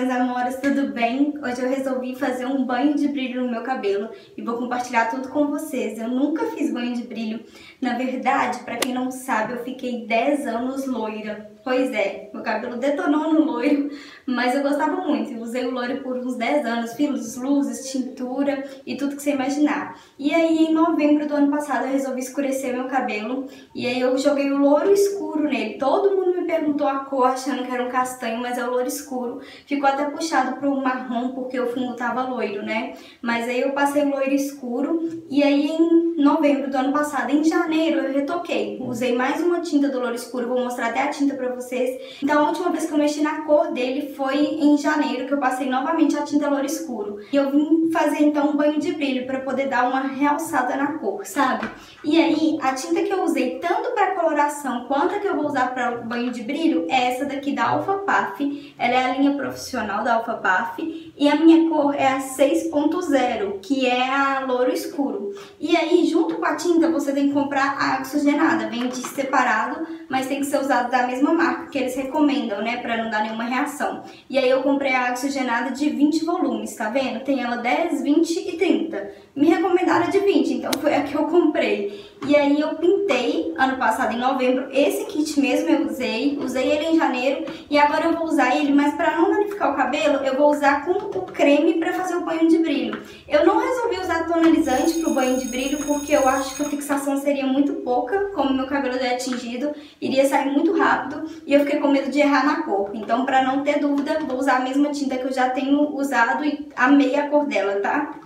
Minhas amoras, tudo bem? Hoje eu resolvi fazer um banho de brilho no meu cabelo e vou compartilhar tudo com vocês. Eu nunca fiz banho de brilho. Na verdade, pra quem não sabe, eu fiquei 10 anos loira. Pois é, meu cabelo detonou no loiro, mas eu gostava muito. Eu usei o loiro por uns 10 anos, fios, luzes, tintura e tudo que você imaginar. E aí, em novembro do ano passado, eu resolvi escurecer meu cabelo e aí eu joguei o louro escuro nele. Todo mundo me perguntou a cor, achando que era um castanho, mas é o louro escuro. Ficou até puxado para o marrom, porque o fundo tava loiro, né? Mas aí eu passei o loiro escuro e aí em novembro do ano passado, em janeiro, eu retoquei. Usei mais uma tinta do louro escuro, vou mostrar até a tinta vocês. Então a última vez que eu mexi na cor dele foi em janeiro, que eu passei novamente a tinta louro escuro. E eu vim fazer então um banho de brilho para poder dar uma realçada na cor, sabe? E aí, a tinta que eu usei tanto para coloração quanto a que eu vou usar para banho de brilho é essa daqui da Alpha Puff. Ela é a linha profissional da Alpha Puff e a minha cor é a 6.0, que é a louro escuro. E aí, junto com a tinta, você tem que comprar a oxigenada. Vende separado, mas tem que ser usado da mesma marca que eles recomendam, né? Para não dar nenhuma reação. E aí eu comprei a oxigenada de 20 volumes, tá vendo? Tem ela 10, 20 e 30. Me recomendaram de 20, então foi a que eu comprei. E aí eu pintei ano passado, em novembro, esse kit mesmo eu usei. Usei ele em janeiro e agora eu vou usar ele, mas para não danificar o cabelo, eu vou usar com o creme para fazer o banho de brilho. Eu não resolvi usar tonalizante pro banho de brilho porque eu acho que a fixação seria muito pouca, como meu cabelo é atingido, iria sair muito rápido e eu fiquei com medo de errar na cor. Então, para não ter dúvida, vou usar a mesma tinta que eu já tenho usado e amei a cor dela, tá?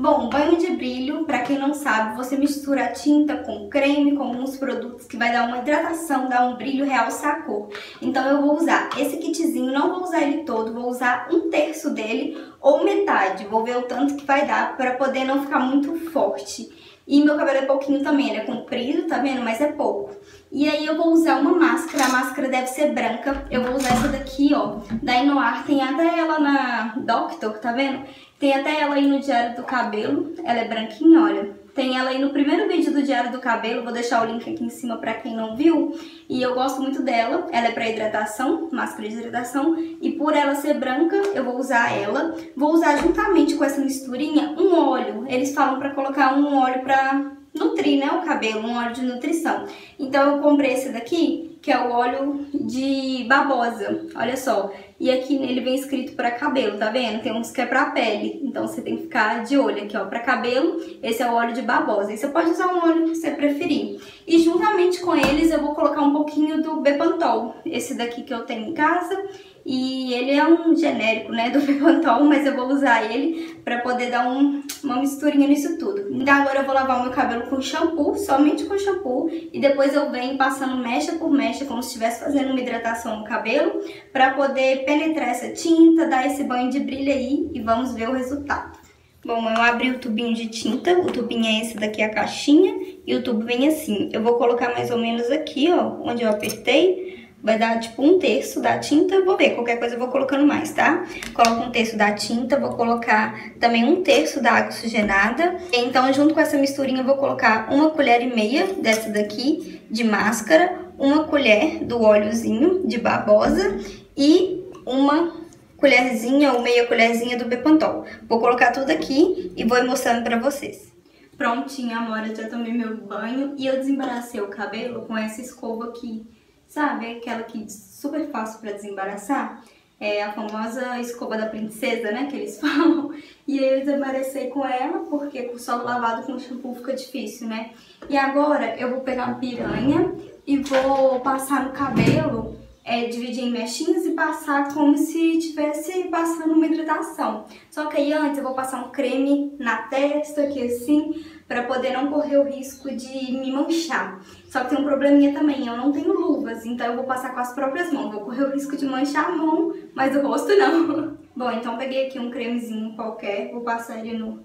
Bom, banho de brilho, para quem não sabe, você mistura a tinta com creme, com alguns produtos que vai dar uma hidratação, dar um brilho, realçar a cor. Então eu vou usar esse kitzinho, não vou usar ele todo, vou usar um terço dele ou metade. Vou ver o tanto que vai dar para poder não ficar muito forte. E meu cabelo é pouquinho também, ele é comprido, tá vendo? Mas é pouco. E aí eu vou usar uma máscara, a máscara deve ser branca. Eu vou usar essa daqui, ó, da Inoar. Tem até ela na Doctor, tá vendo? Tem até ela aí no Diário do Cabelo. Ela é branquinha, olha. Tem ela aí no primeiro vídeo do Diário do Cabelo, vou deixar o link aqui em cima pra quem não viu. E eu gosto muito dela, ela é pra hidratação, máscara de hidratação. E por ela ser branca, eu vou usar ela. Vou usar juntamente com essa misturinha um óleo. Eles falam pra colocar um óleo pra nutrir, né, o cabelo, um óleo de nutrição. Então eu comprei esse daqui, que é o óleo de babosa, olha só. E aqui nele vem escrito para cabelo, tá vendo? Tem uns que é pra pele, então você tem que ficar de olho aqui, ó. Pra cabelo, esse é o óleo de babosa. E você pode usar um óleo que você preferir. E juntamente com eles eu vou colocar um pouquinho do Bepantol, esse daqui que eu tenho em casa e ele é um genérico, né, do Pepantol, mas eu vou usar ele pra poder dar um, uma misturinha nisso tudo. Então agora eu vou lavar o meu cabelo com shampoo, somente com shampoo, e depois eu venho passando mecha por mecha, como se estivesse fazendo uma hidratação no cabelo, pra poder penetrar essa tinta, dar esse banho de brilho aí, e vamos ver o resultado. Bom, eu abri o tubinho de tinta, o tubinho é esse daqui, a caixinha, e o tubo vem assim. Eu vou colocar mais ou menos aqui, ó, onde eu apertei, Vai dar tipo um terço da tinta, vou ver, qualquer coisa eu vou colocando mais, tá? Coloco um terço da tinta, vou colocar também um terço da água oxigenada. Então, junto com essa misturinha, eu vou colocar uma colher e meia dessa daqui de máscara, uma colher do óleozinho de babosa e uma colherzinha ou meia colherzinha do Bepantol. Vou colocar tudo aqui e vou mostrando pra vocês. Prontinho, amor, eu já tomei meu banho e eu desembaracei o cabelo com essa escova aqui Sabe aquela que super fácil para desembaraçar? É a famosa escova da princesa, né, que eles falam. E eu desembaracei com ela, porque com o solo lavado com shampoo fica difícil, né? E agora eu vou pegar uma piranha e vou passar no cabelo, é, dividir em mechinhas e passar como se estivesse passando uma hidratação. Só que aí antes eu vou passar um creme na testa, aqui assim, para poder não correr o risco de me manchar. Só que tem um probleminha também, eu não tenho luvas, então eu vou passar com as próprias mãos. Vou correr o risco de manchar a mão, mas o rosto não. Bom, então peguei aqui um cremezinho qualquer, vou passar ele no...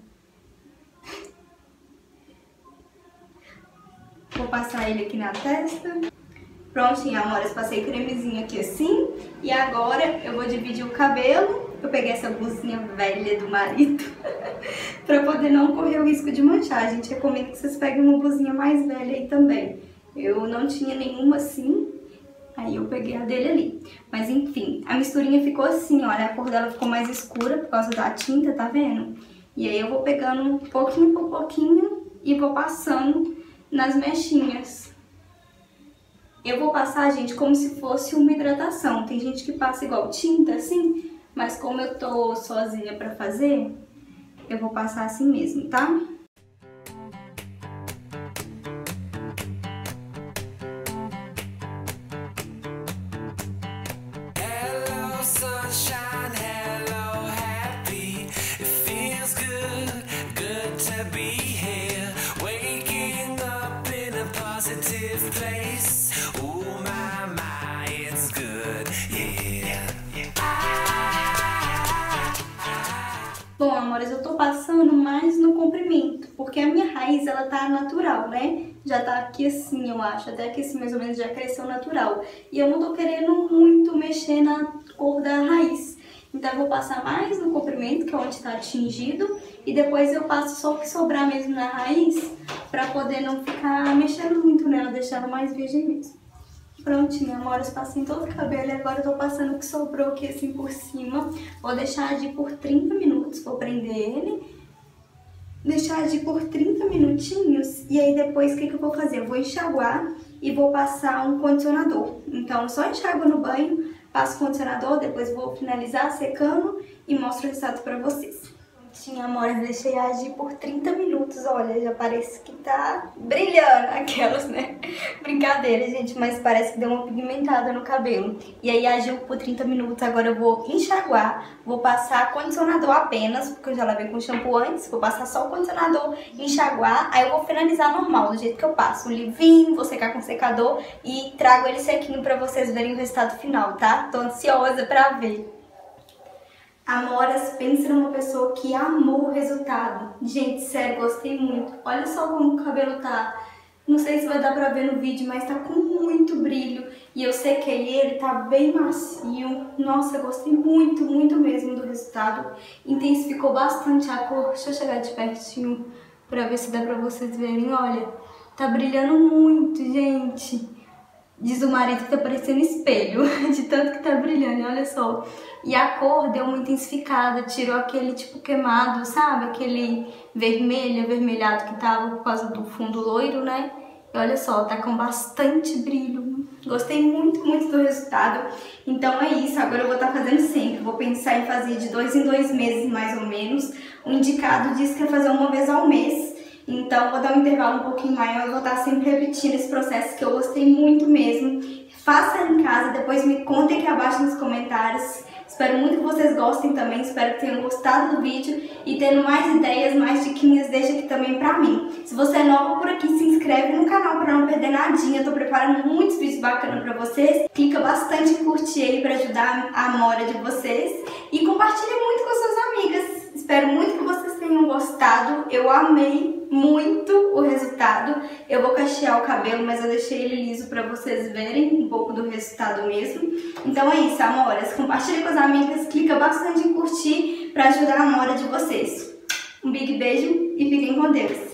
Vou passar ele aqui na testa. Prontinho, amores, passei cremezinho aqui assim. E agora eu vou dividir o cabelo eu peguei essa blusinha velha do marido pra poder não correr o risco de manchar. A gente recomenda que vocês peguem uma blusinha mais velha aí também. Eu não tinha nenhuma assim, Aí eu peguei a dele ali. Mas enfim, a misturinha ficou assim, olha, a cor dela ficou mais escura por causa da tinta, tá vendo? E aí eu vou pegando pouquinho por pouquinho e vou passando nas mechinhas. Eu vou passar, gente, como se fosse uma hidratação. Tem gente que passa igual tinta, assim, mas como eu tô sozinha pra fazer, eu vou passar assim mesmo, tá? Porque a minha raiz, ela tá natural, né? Já tá aqui assim, eu acho, até que assim, mais ou menos, já cresceu natural. E eu não tô querendo muito mexer na cor da raiz. Então eu vou passar mais no comprimento, que é onde tá tingido, e depois eu passo só o que sobrar mesmo na raiz, pra poder não ficar mexendo muito nela, deixar mais virgem mesmo. Prontinho, amores, passei em todo o cabelo e agora eu tô passando o que sobrou aqui assim por cima. Vou deixar de por 30 minutos, vou prender ele. Deixar de por 30 minutinhos e aí depois o que, que eu vou fazer? Eu vou enxaguar e vou passar um condicionador. Então só enxago no banho, passo o condicionador, depois vou finalizar secando e mostro o resultado pra vocês. Tinha amores, deixei agir por 30 minutos, olha, já parece que tá brilhando aquelas, né? Brincadeira, gente, mas parece que deu uma pigmentada no cabelo. E aí agiu por 30 minutos, agora eu vou enxaguar, vou passar condicionador apenas, porque eu já lavei com shampoo antes, vou passar só o condicionador, enxaguar, aí eu vou finalizar normal, do jeito que eu passo, livinho, vou secar com secador e trago ele sequinho pra vocês verem o resultado final, tá? Tô ansiosa pra ver. Amoras, pensa numa pessoa que amou o resultado. Gente, sério, gostei muito. Olha só como o cabelo tá. Não sei se vai dar pra ver no vídeo, mas tá com muito brilho. E eu sequei ele, tá bem macio. Nossa, gostei muito, muito mesmo do resultado. Intensificou bastante a cor. Deixa eu chegar de pertinho pra ver se dá pra vocês verem. Olha, tá brilhando muito, gente. Diz o marido que tá parecendo espelho, de tanto que tá brilhando, olha só. E a cor deu uma intensificada, tirou aquele tipo queimado, sabe? Aquele vermelho, avermelhado que tava por causa do fundo loiro, né? E olha só, tá com bastante brilho. Gostei muito, muito do resultado. Então é isso, agora eu vou estar tá fazendo sempre. Vou pensar em fazer de dois em dois meses, mais ou menos. O indicado diz que é fazer uma vez ao mês. Então, vou dar um intervalo um pouquinho maior e vou estar sempre repetindo esse processo que eu gostei muito mesmo. Faça em casa, depois me contem aqui abaixo nos comentários. Espero muito que vocês gostem também, espero que tenham gostado do vídeo e tendo mais ideias, mais diquinhas, deixa aqui também pra mim. Se você é nova por aqui, se inscreve no canal pra não perder nadinha, eu tô preparando muitos vídeos bacanas pra vocês. Clica bastante em curtir aí pra ajudar a mora de vocês e compartilha muito com suas amigas. Espero muito que vocês tenham gostado. Eu amei muito o resultado. Eu vou cachear o cabelo, mas eu deixei ele liso para vocês verem um pouco do resultado mesmo. Então é isso, amores. Compartilhe com as amigas, clica bastante em curtir para ajudar a mora de vocês. Um big beijo e fiquem com Deus.